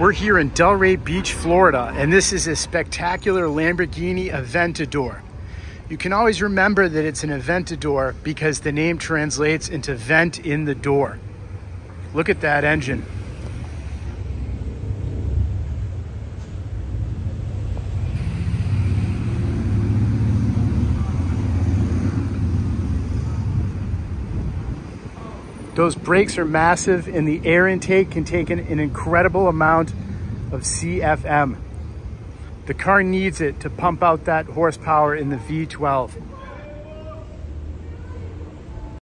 We're here in Delray Beach, Florida, and this is a spectacular Lamborghini Aventador. You can always remember that it's an Aventador because the name translates into vent in the door. Look at that engine. Those brakes are massive and the air intake can take an, an, incredible amount of CFM. The car needs it to pump out that horsepower in the V12.